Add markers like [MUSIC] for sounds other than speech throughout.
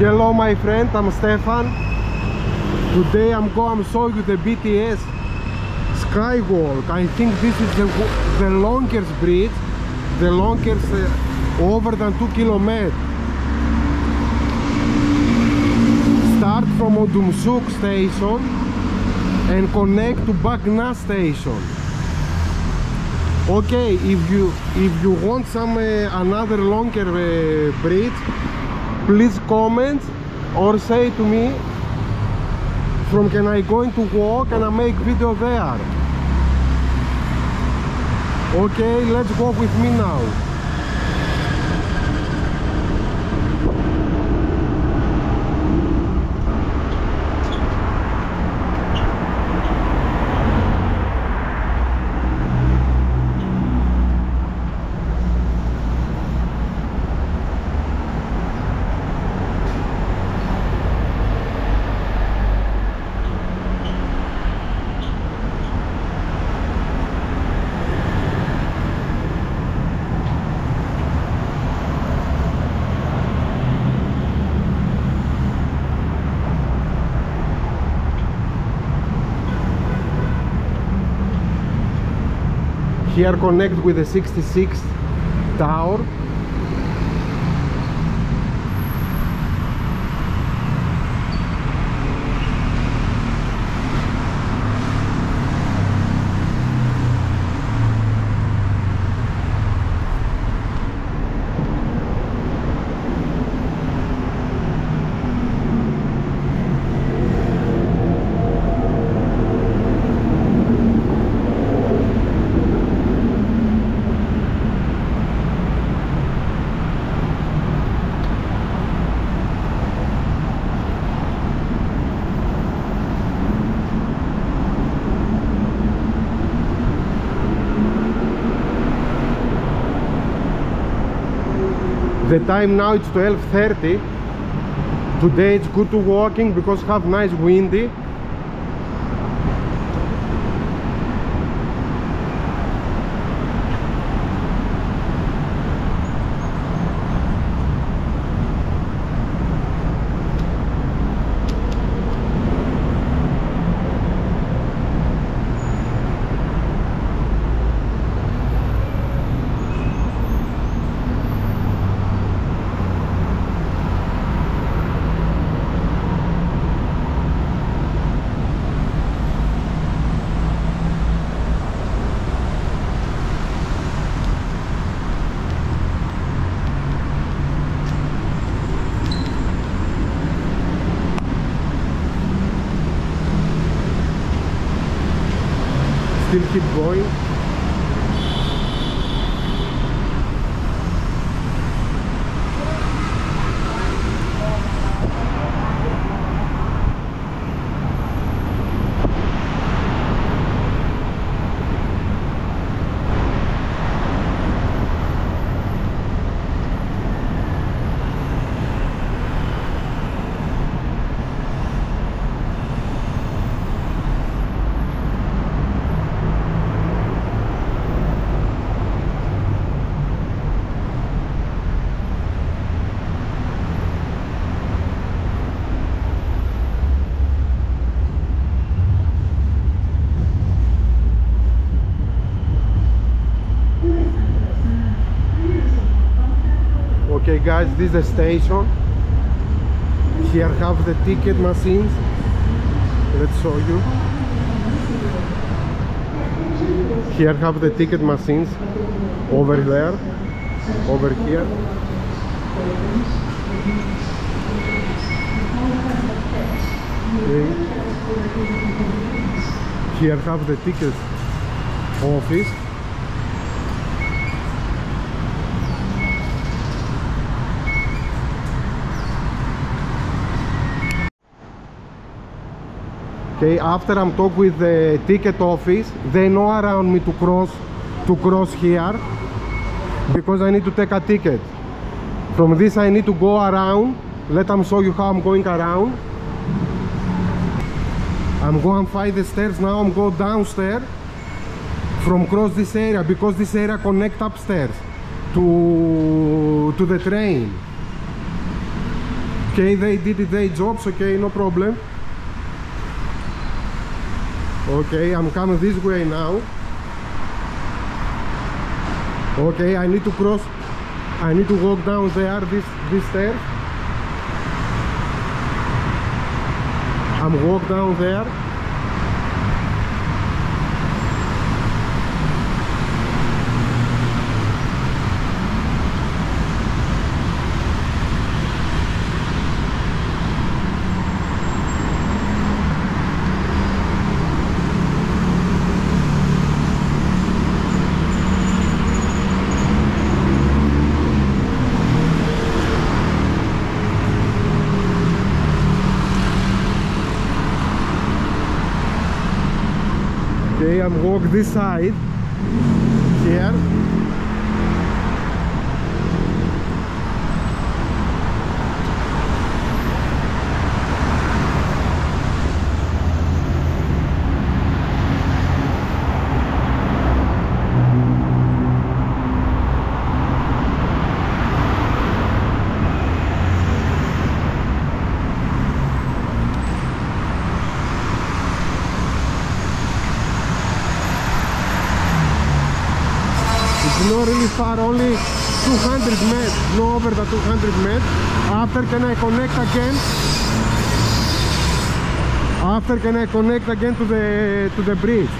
Hello my friend, I'm Stefan. Today I'm going to show you the BTS Skywalk. I think this is the, the longest bridge, the longest uh, over than 2 kilometers. Start from Udomsuk station and connect to Bang Na station. Okay, if you if you want some uh, another longer uh, bridge, please comment or say to me from can I going to walk and I make video there? Okay let's go with me now here connect with the 66 tower the time now it's 12.30 today it's good to walking because have nice windy still keep going okay guys this is the station. Here have the ticket machines. Let's show you. Here have the ticket machines over there over here. Okay. here have the ticket office okay after i'm talk with the ticket office they know around me to cross to cross here because i need to take a ticket. From this i need to go around. Let them show you how i'm going around. I'm going find the stairs now i'm go downstairs from cross this area because this area connect upstairs to to the train. Okay, they did their jobs, okay, no problem. Okay, I'm coming this way now. Okay, I need to cross, I need to walk down there, this, this stairs. I'm walk down there. Okay, Walk this side here. It's not really far, only 200 meters, no over the 200 meters. After can I connect again? After can I connect again to the to the bridge?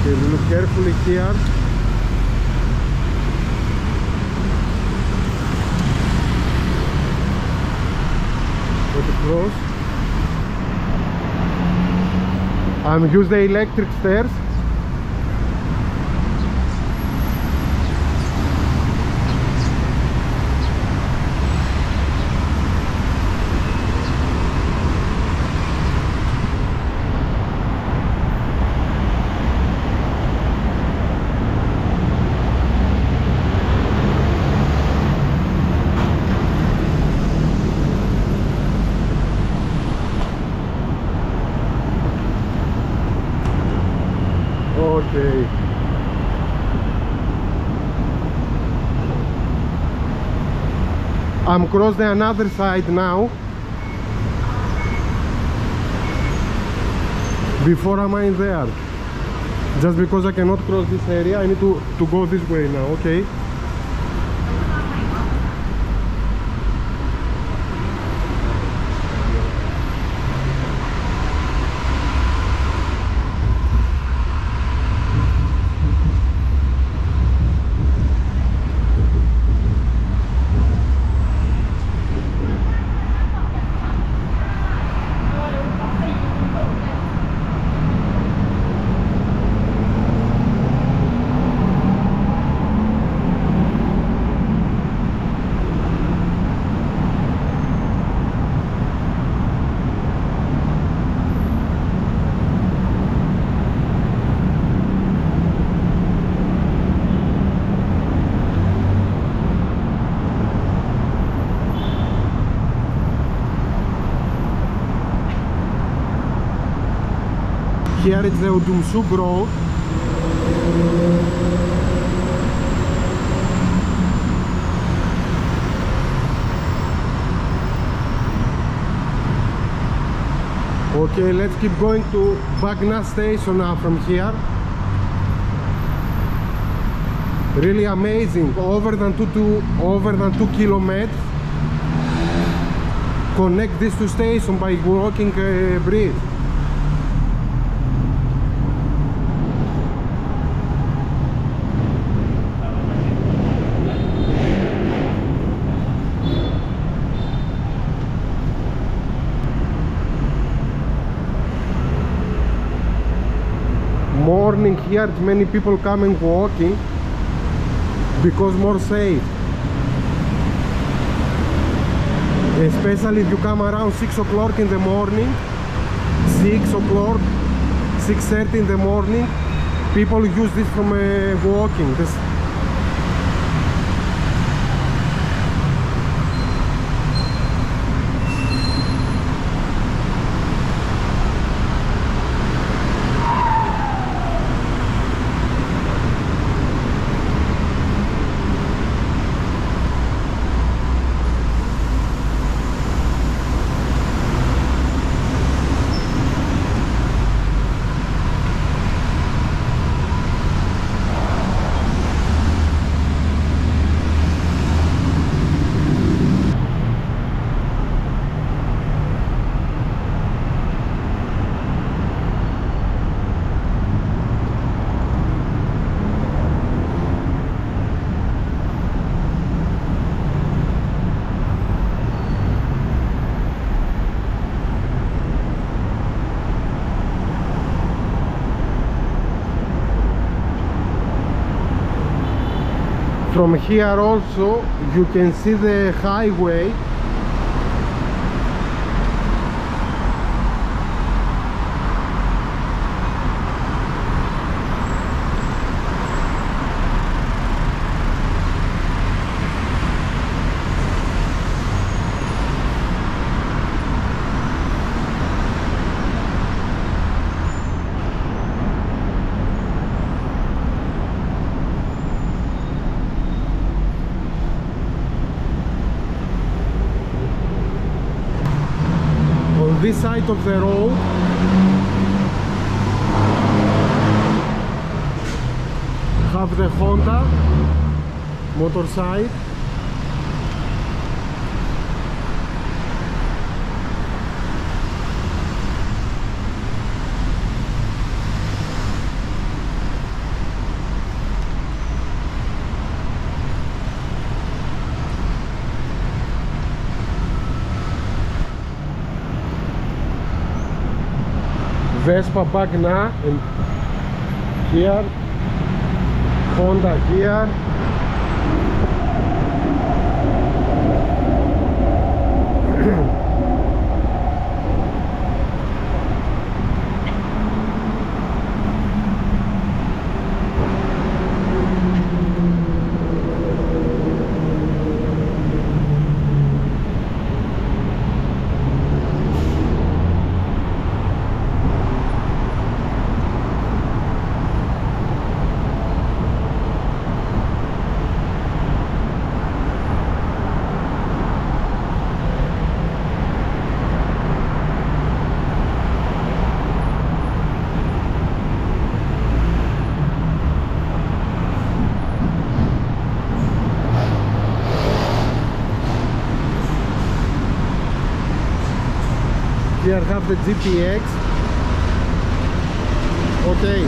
Okay, look carefully here. Go to cross. I'm use the electric stairs. Okay. I'm cross the another side now. Before I'm in there? Just because I cannot cross this area, I need to, to go this way now, okay? Here is the Udumsuk Road. Okay, let's keep going to Bagna station now from here. Really amazing, over than two, two over than two kilometers. Connect these two stations by walking uh, bridge. Here many people coming walking because more safe. Especially if you come around 6 o'clock in the morning 6 o'clock 6.30 in the morning people use this from uh, walking. This from here also you can see the highway on this side of the road have the Honda motorcycle Vespa Bagna and here Honda here [CLEARS THROAT] here have the GPX okay.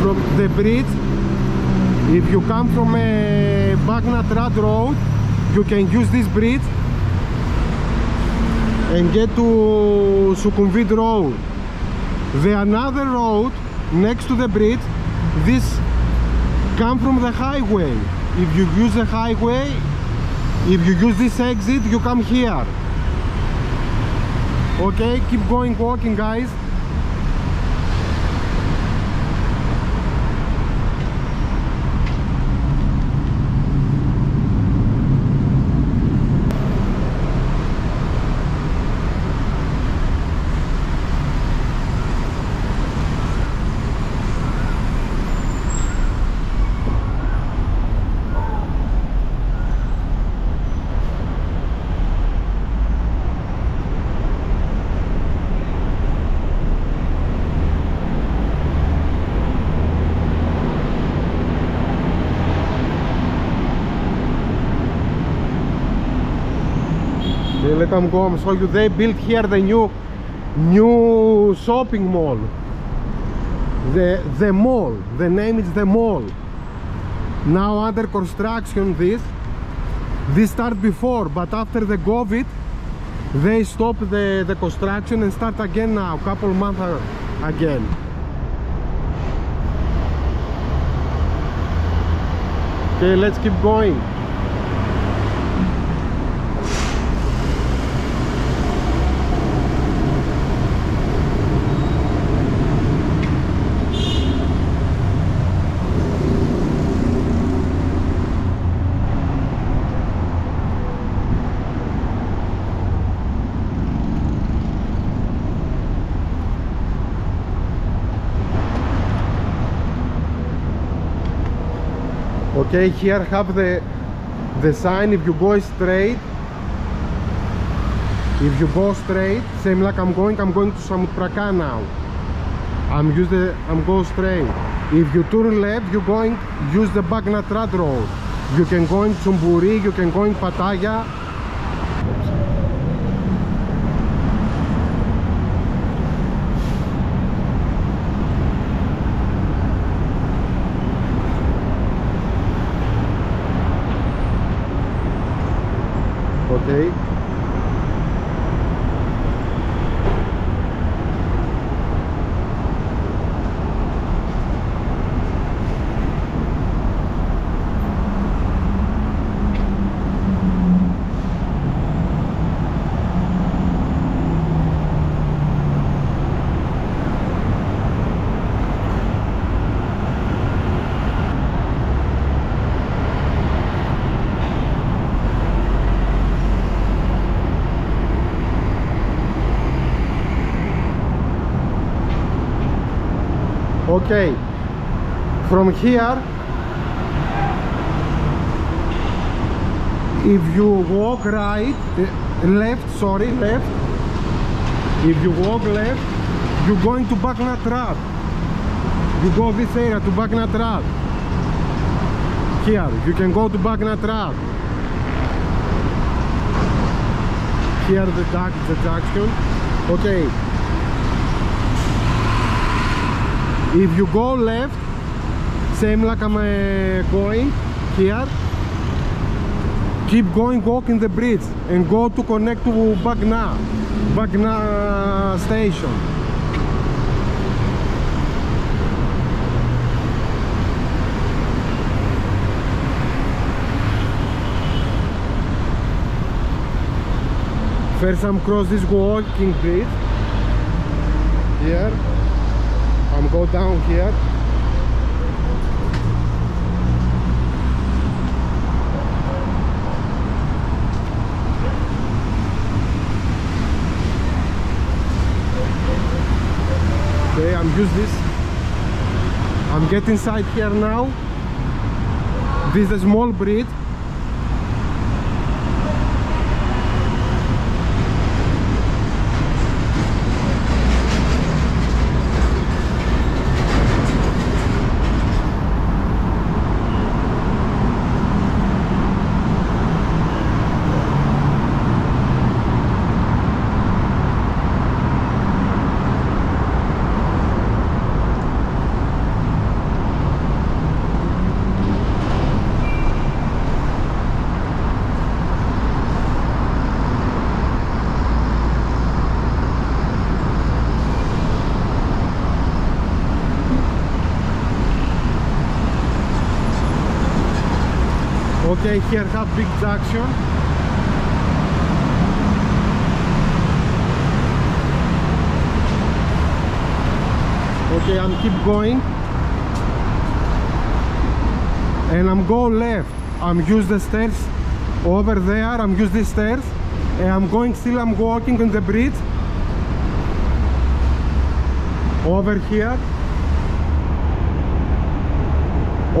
From the bridge if you come from a Bang Na-Trat Road you can use this bridge and get to Sukhumvit Road. The another road next to the bridge this come from the highway. If you use the highway if you use this exit you come here okay keep going walking guys Show you they built here the new new shopping mall? The the mall the name is the mall. Now under construction this this start before but after the covid they stop the the construction and start again now couple months again. Okay let's keep going okay here have the the sign if you go straight if you go straight same like I'm going I'm going to Samut Prakan now. I'm use the I'm go straight. If you turn left you're going use the Bang Na-Trat road. You can go in Chonburi you can go in Pattaya okay okay. From here if you walk right left sorry left. If you walk left you're going to Bang Na-Trat you go this area to Bang Na-Trat here you can go to Bang Na-Trat here the, the junction okay if you go left same like I'm uh, going here. Keep going walking the bridge and go to connect to Bang Na Bagna station. First I'm cross this walking bridge. Here I'm go down here. Okay I'm use this. I'm get inside here now. This is a small bridge okay here have big junction okay I'm keep going. And I'm go left. I'm use the stairs. Over there I'm use the stairs. And I'm going still I'm walking on the bridge. Over here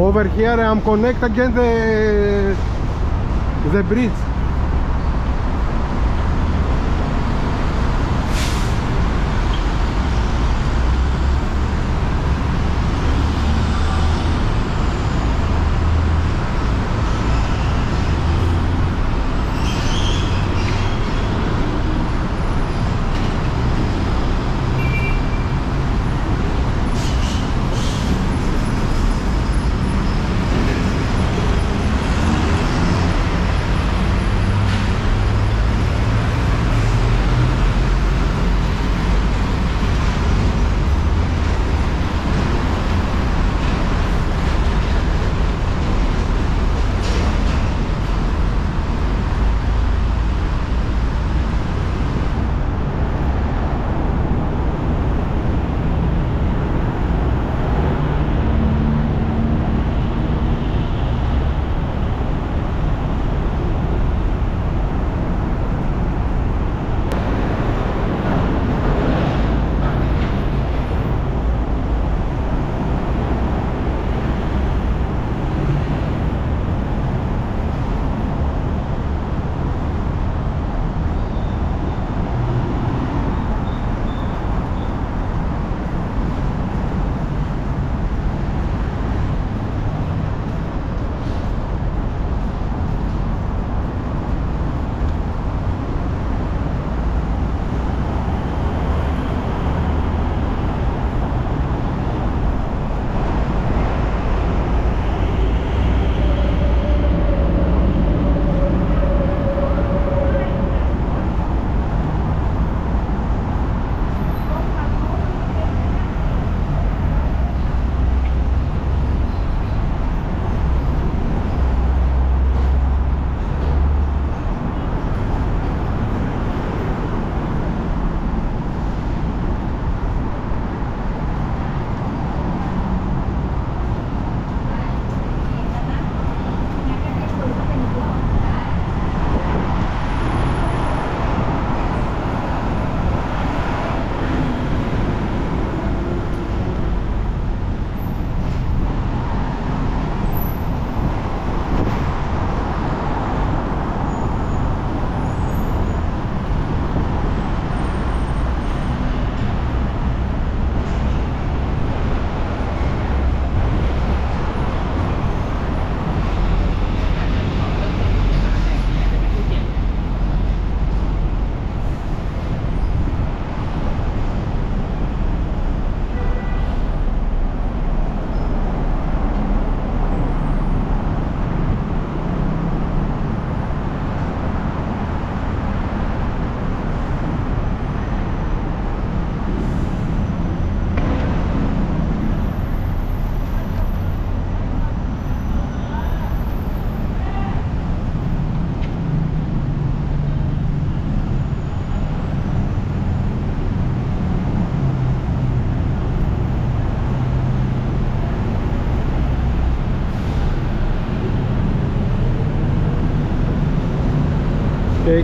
over here I'm connect again the the bridge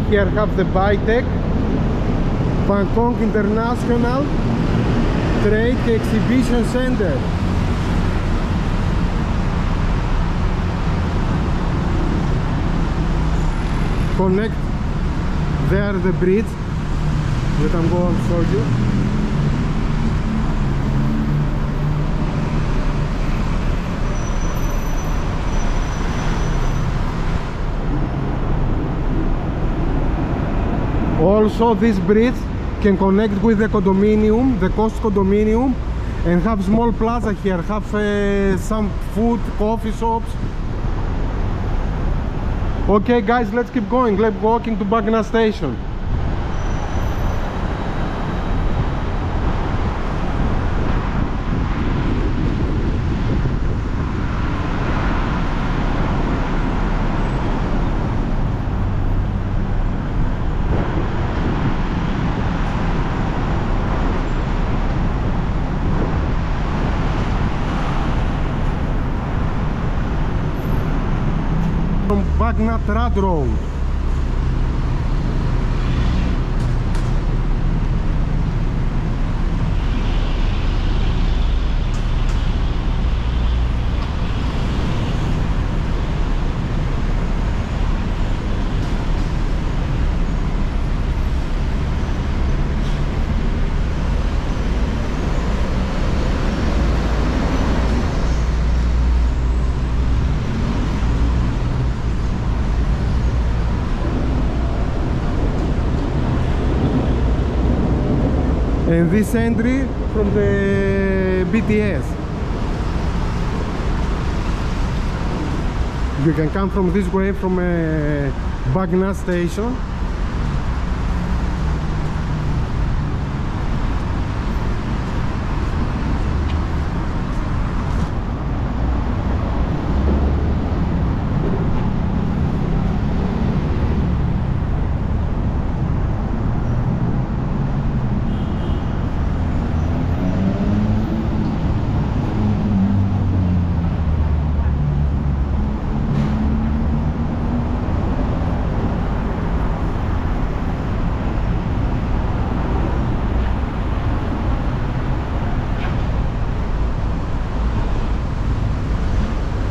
here have the BITEC Bangkok International Trade Exhibition Center. Connect there the bridge that I'm going to show you. Also this bridge can connect with the condominium, the coast condominium and have small plaza here, have uh, some food, coffee shops. Okay guys, let's keep going, let's walking to Bang Na station. from Bang Na-Trad Road. And this entry from the BTS you can come from this way from a Phang Nga station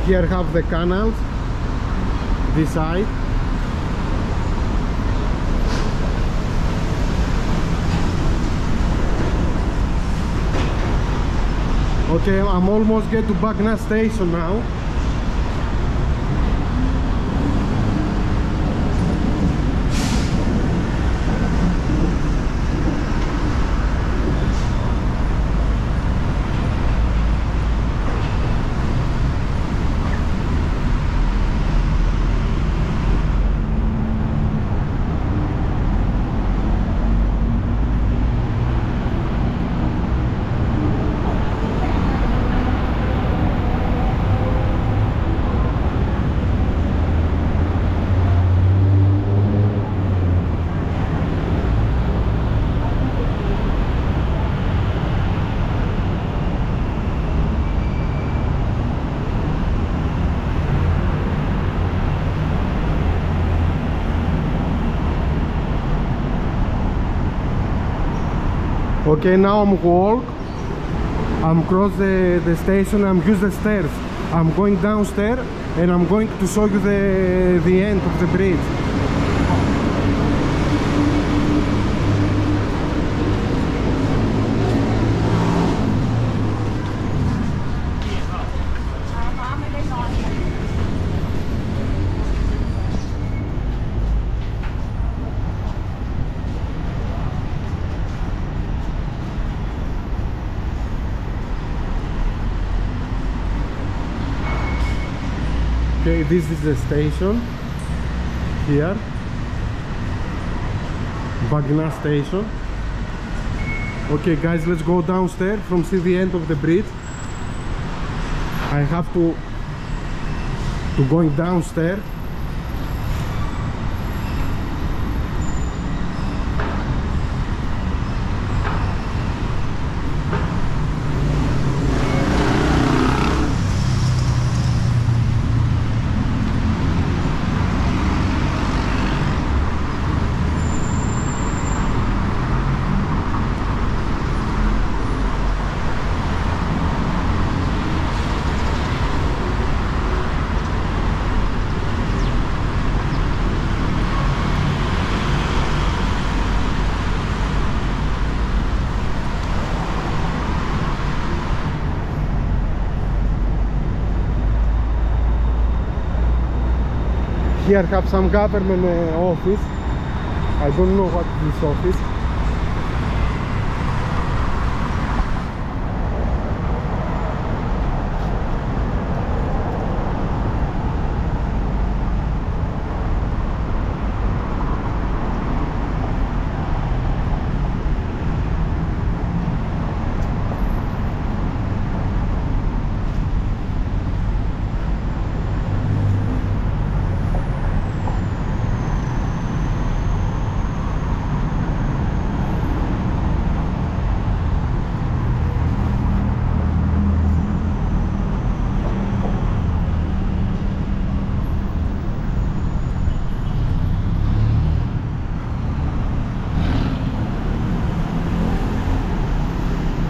here have the canals this side. Okay i'm almost get to Bang Na station now okay now i'm walk. I'm cross the the station i'm use the stairs. I'm going downstairs and i'm going to show you the the end of the bridge this is the station here. Bang Na station. Okay guys let's go downstairs from see the end of the bridge. I have to to going downstairs here have some government uh, office. I don't know what this office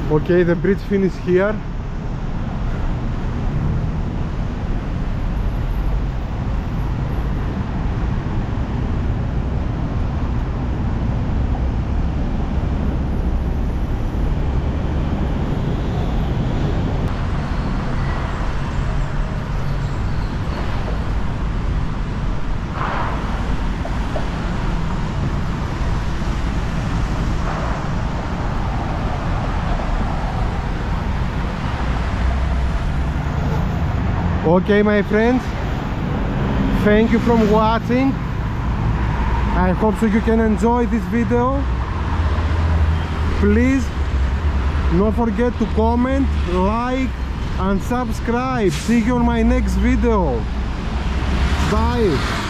Okay, the bridge finish here. Okay my friends. Thank you from watching. I hope so you can enjoy this video. Please don't forget to comment like and subscribe. See you on my next video. Bye